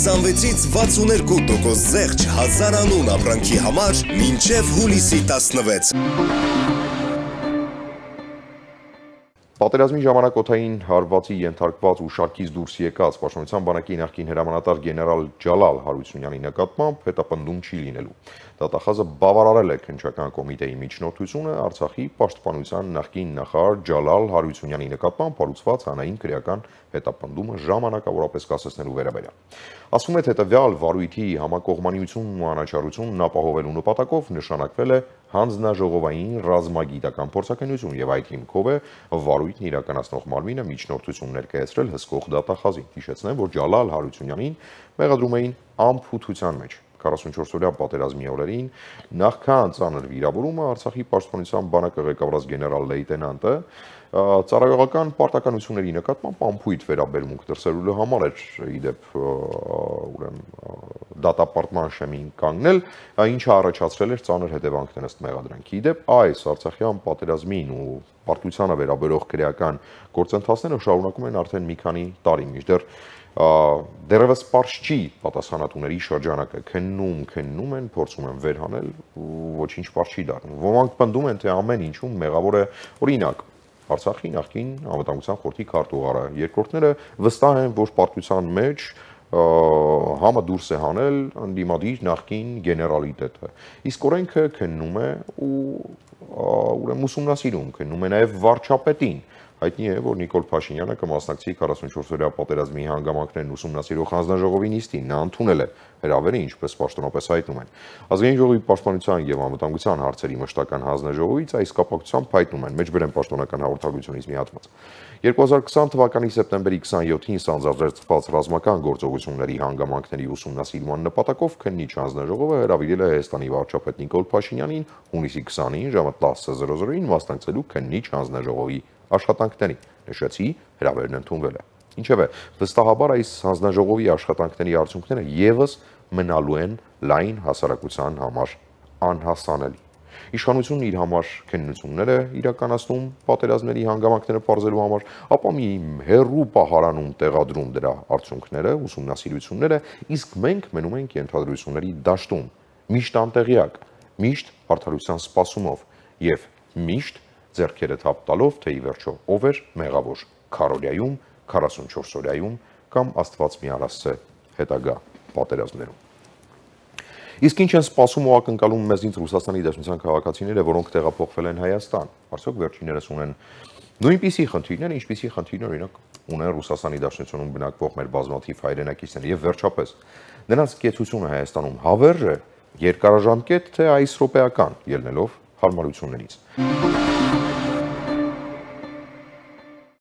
26-ից 62% զեղչ հազարանուն ապրանքի համար մինչև հուլիսի 16։ Պատերազմի ժամանակ օթային հարվածի ենթարկված ու շարքից դուրս եկած Պաշտպանության բանակի նախկին հրամանատար գեներալ Ջալալ Հարությունյանի նկատմամբ հետապնդում չի լինելու։ Դատախազը բավարարել է քննչական կոմիտեի միջնորդությունը Արցախի պաշտպանության նախկին նախարար Ջալալ Հարությունյանի նկատմամբ հարուցված հանային քրեական հետապնդումը ժամանակավորապես կասեցնելու վերաբերյալ։ Ասում է հետևյալ վարույթի համակողմանիությունն ու անաչառությունն ապահովելու նպատակով նշանակվել է հանձնաժողովային ռազմագիտական փորձակնություն եւ այդ հիմքով է վարույթն իրականացնող մարմինը միջնորդություն ներկայացրել հսկող դատախազին։ Հիշեցնեմ, որ Ջալալ Հարությունյանին մեղադրում էին ամփութության մեջ 44-օրյա պատերազմի օրերին նախքան ծանր վիրավորումը Արցախի պաշտպանության բանակը ղեկավարած գեներալ լեյտենանտը ծառայողական պարտականությունների նկատմամբ ամփույթ վերաբերմունք դրսևորելու համար էր իդեպ ուրեմն դատապարտման շեմին կանգնել, ինչը առաջացրել էր ծանր հետևանքներ ըստ մեղադրանքի։ Իդեպ այս Արցախյան պատերազմին ու պարտությանը վերաբերող քրեական գործընթացները շարունակում են արդեն մի քանի տարի, մինչդեռ դերևս པարզ չի պատասխանատուների շրջանակը. Քննում, քննում են, փորձում են վերհանել ոչինչ པարզ չի դառնում։ Ոմանք պնդում են, թե ամեն ինչում մեղավոր է օրինակ Արցախի նախկին անվտանգության խորհրդի քարտուղարը։ Երկրորդները վստահ են, որ պարտության մեջ համը դուրս է հանել անդիմադիր նախկին գեներալիտետը։ Իսկ օրենքը քննում է ու ուրեմն ուսումնասիրում, քննում է նաև վարչապետին Հայտնի է, որ Նիկոլ Փաշինյանը կմասնակցի 44-օրյա պատերազմի հանգամանքներն ուսումնասիրող հանձնաժողովի նիստին։ Նա ընդունել է հրավերը, ինչպես պաշտոնապես հայտնում են։ Ազգային ժողովի պաշտպանության եւ անվտանգության հարցերի մշտական հանձնաժողովից այս կապակցությամբ հայտնում են մեջբերեն պաշտոնական հաղորդագրությունից մի հատված։ 2020 թվականի սեպտեմբերի 27-ին սանձազերծված ռազմական գործողությունների հանգամանքների ուսումնասիրման նպատակով քննիչ հանձնաժողովը հրավիրել է Հայաստանի վարչապետ Նիկոլ Փաշինյանին հունիսի 20-ին ժամը 10:00-ին մասնակցելու քննիչ հանձնաժողովի աշխատանքների։ Նշեցի, հրավերն ընդունվել է։ Ինչևէ, վստահաբար այս հանձնաժողովի աշխատանքների արդյունքները եւս մնալու են լայն հասարակության համար անհասանելի։ Իշխանությունն իր համար քննությունները իրականացնում պատերազմների հանգամանքները բարձելու համար, ապա մի հերրու պահարանում տեղադրում դրա արդյունքները, ուսումնասիրությունները, իսկ մենք մնում ենք ենթադրությունների դաշտում, միշտ անտեղյակ, միշտ արդարության սպասումով եւ միշտ ձերքերը թափ տալով, թե ի վերջո ով էր մեղավոր Քարորիայում, 44-օրյայում կամ Աստված մի առասցե հետագա պատերազմներում։ Իսկ ինչ են սպասում ու ակնկալում մեզնից Ռուսաստանի Դաշնության քաղաքացիները, որոնք տեղափոխվել են Հայաստան։ Արդյոք վերջիններս ունեն նույնպիսի խնդիրներ, ինչպիսի խնդիրներ օրինակ ունեն Ռուսաստանի Դաշնությունում բնակվող մեր բազմաթիվ հայրենակիցներ եւ վերջապես նրանց կեցությունը Հայաստանում հավերժ է երկարաժամկետ թե այս ռոպեական ելնելով հարմարություններից։